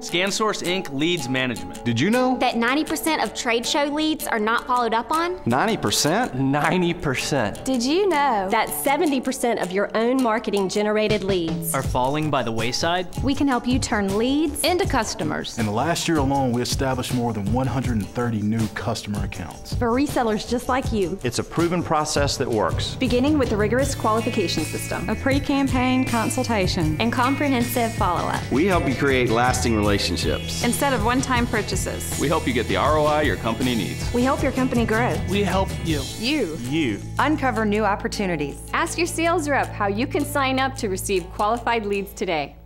ScanSource Inc. leads management. Did you know? That 90% of trade show leads are not followed up on? 90%? 90%. Did you know that 70% of your own marketing generated leads are falling by the wayside? We can help you turn leads into customers. In the last year alone, we established more than 130 new customer accounts. For resellers just like you. It's a proven process that works. Beginning with a rigorous qualification system, a pre-campaign consultation, and comprehensive follow-up. We help you create lasting relationships. Instead of one-time purchases. We help you get the ROI your company needs. We help your company grow. We help you. You. You. Uncover new opportunities. Ask your sales rep how you can sign up to receive qualified leads today.